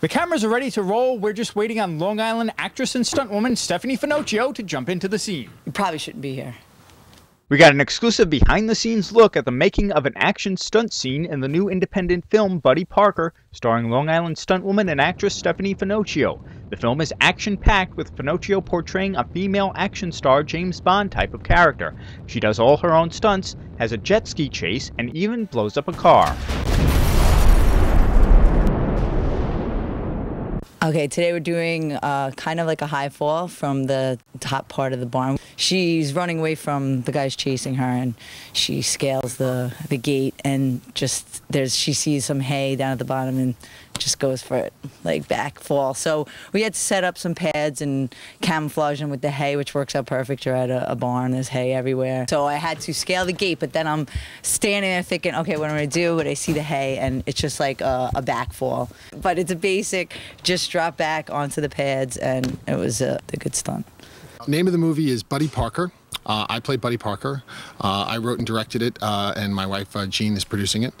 The cameras are ready to roll. We're just waiting on Long Island actress and stuntwoman Stephanie Finochio to jump into the scene. You probably shouldn't be here. We got an exclusive behind the scenes look at the making of an action stunt scene in the new independent film Buddy Parker, starring Long Island stuntwoman and actress Stephanie Finochio. The film is action packed with Finochio portraying a female action star James Bond type of character. She does all her own stunts, has a jet ski chase, and even blows up a car. Okay, today we're doing uh, kind of like a high fall from the top part of the barn. She's running away from the guys chasing her, and she scales the the gate, and just there's she sees some hay down at the bottom, and just goes for it, like back fall. So we had to set up some pads and camouflage them with the hay, which works out perfect. You're at a, a barn, there's hay everywhere. So I had to scale the gate, but then I'm standing there thinking, okay, what am I gonna do? But I see the hay, and it's just like a, a back fall. But it's a basic, just drop back onto the pads, and it was a, a good stunt. Name of the movie is Buddy Parker. Uh, I played Buddy Parker. Uh, I wrote and directed it, uh, and my wife uh, Jean is producing it.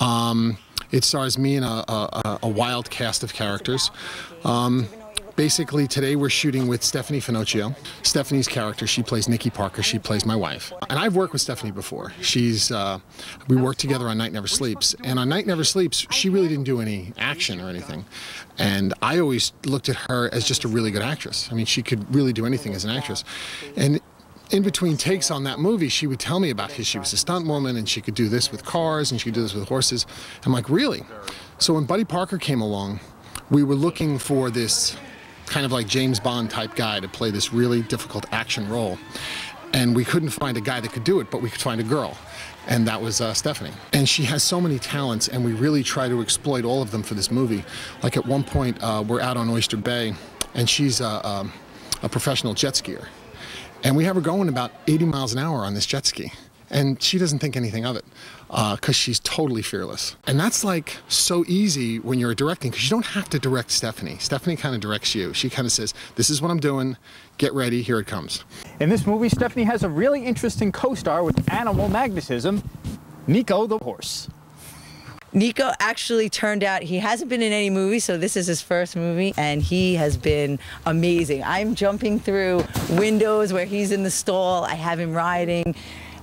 Um, it stars me and a, a, a wild cast of characters. Um, basically today we're shooting with Stephanie Finochio. Stephanie's character, she plays Nikki Parker, she plays my wife. And I've worked with Stephanie before. She's, uh, we worked together on Night Never Sleeps. And on Night Never Sleeps, she really didn't do any action or anything. And I always looked at her as just a really good actress. I mean, she could really do anything as an actress. And in between takes on that movie, she would tell me about his. She was a stunt woman and she could do this with cars and she could do this with horses. I'm like, really? So when Buddy Parker came along, we were looking for this kind of like James Bond type guy to play this really difficult action role. And we couldn't find a guy that could do it, but we could find a girl. And that was uh, Stephanie. And she has so many talents, and we really try to exploit all of them for this movie. Like at one point, uh, we're out on Oyster Bay, and she's a, um, a professional jet skier. And we have her going about 80 miles an hour on this jet ski. And she doesn't think anything of it because uh, she's totally fearless. And that's like so easy when you're directing because you don't have to direct Stephanie. Stephanie kind of directs you. She kind of says, This is what I'm doing. Get ready. Here it comes. In this movie, Stephanie has a really interesting co star with animal magnetism Nico the horse. Nico actually turned out, he hasn't been in any movie, so this is his first movie, and he has been amazing. I'm jumping through windows where he's in the stall. I have him riding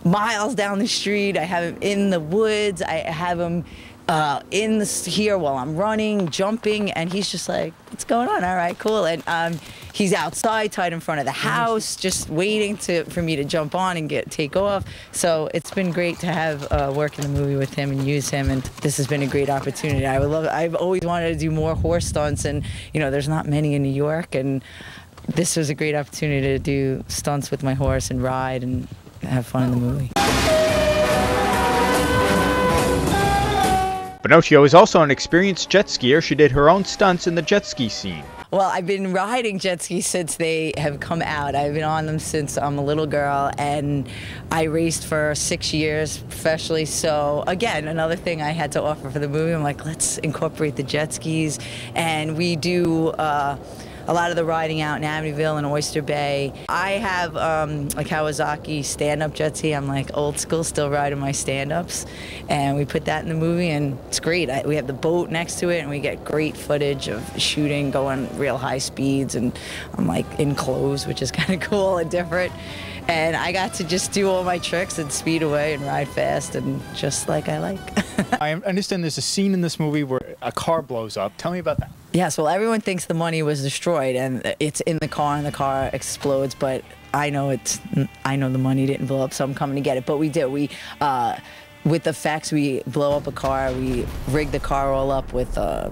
miles down the street. I have him in the woods. I have him uh, in the here while I'm running, jumping, and he's just like, "What's going on? All right, cool." And um, he's outside, tied in front of the house, just waiting to for me to jump on and get take off. So it's been great to have uh, work in the movie with him and use him, and this has been a great opportunity. I would love. I've always wanted to do more horse stunts, and you know, there's not many in New York, and this was a great opportunity to do stunts with my horse and ride and have fun in the movie. Finochio is also an experienced jet skier. She did her own stunts in the jet ski scene. Well, I've been riding jet skis since they have come out. I've been on them since I'm a little girl, and I raced for six years professionally. So, again, another thing I had to offer for the movie. I'm like, let's incorporate the jet skis. And we do. Uh, a lot of the riding out in Amityville and Oyster Bay. I have um, a Kawasaki stand-up jet ski. I'm like old school, still riding my stand-ups, and we put that in the movie, and it's great. I, we have the boat next to it, and we get great footage of shooting, going real high speeds, and I'm like in clothes, which is kind of cool and different. And I got to just do all my tricks and speed away and ride fast and just like I like. I understand there's a scene in this movie where a car blows up. Tell me about that. Yes, well, everyone thinks the money was destroyed and it's in the car and the car explodes, but I know it's I know the money didn't blow up, so I'm coming to get it. But we did. We uh, with the facts, we blow up a car. We rig the car all up with. Uh,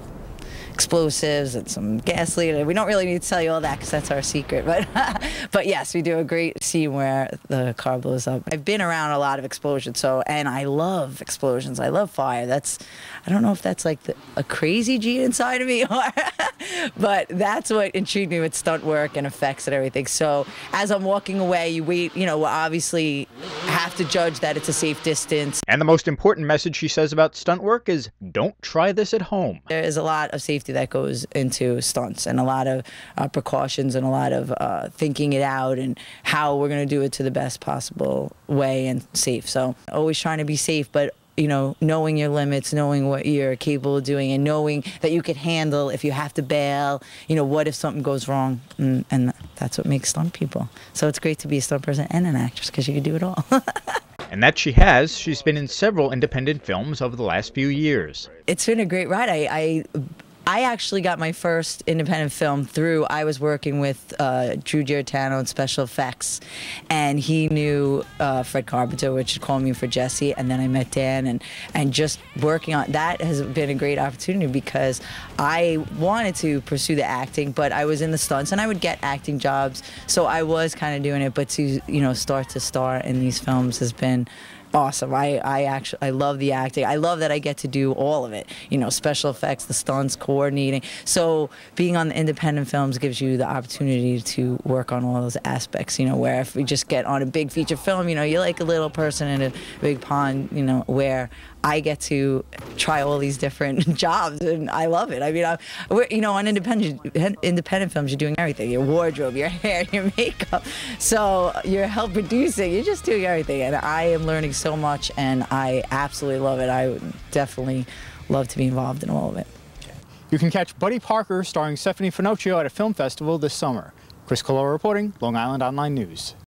explosives and some gasoline. We don't really need to tell you all that because that's our secret. But but yes, we do a great scene where the car blows up. I've been around a lot of explosions, so and I love explosions. I love fire. That's I don't know if that's like the, a crazy gene inside of me, or but that's what intrigued me with stunt work and effects and everything. So as I'm walking away, you wait. You know, obviously have to judge that it's a safe distance. And the most important message she says about stunt work is don't try this at home. There is a lot of safety that goes into stunts and a lot of uh, precautions and a lot of uh, thinking it out and how we're going to do it to the best possible way and safe. So always trying to be safe, but you know, knowing your limits, knowing what you're capable of doing, and knowing that you could handle if you have to bail. You know, what if something goes wrong? And, and that's what makes stunt people. So it's great to be a stunt person and an actress because you can do it all. and that she has. She's been in several independent films over the last few years. It's been a great ride. I, I I actually got my first independent film through I was working with uh, Drew Giordano in special effects, and he knew uh, Fred Carpenter, which called me for Jesse, and then I met Dan, and and just working on that has been a great opportunity because I wanted to pursue the acting, but I was in the stunts, and I would get acting jobs, so I was kind of doing it, but to you know start to star in these films has been awesome. I, I actually I love the acting. I love that I get to do all of it. You know, special effects, the stunts, coordinating. So being on the independent films gives you the opportunity to work on all those aspects. You know, where if we just get on a big feature film, you know, you're like a little person in a big pond. You know, where I get to try all these different jobs, and I love it. I mean, I, you know, on independent independent films, you're doing everything: your wardrobe, your hair, your makeup. So you're help producing. You're just doing everything, and I am learning so much, and I absolutely love it. I definitely love to be involved in all of it. You can catch Buddy Parker starring Stephanie Finochio at a film festival this summer. Chris Collora reporting, Long Island Online News.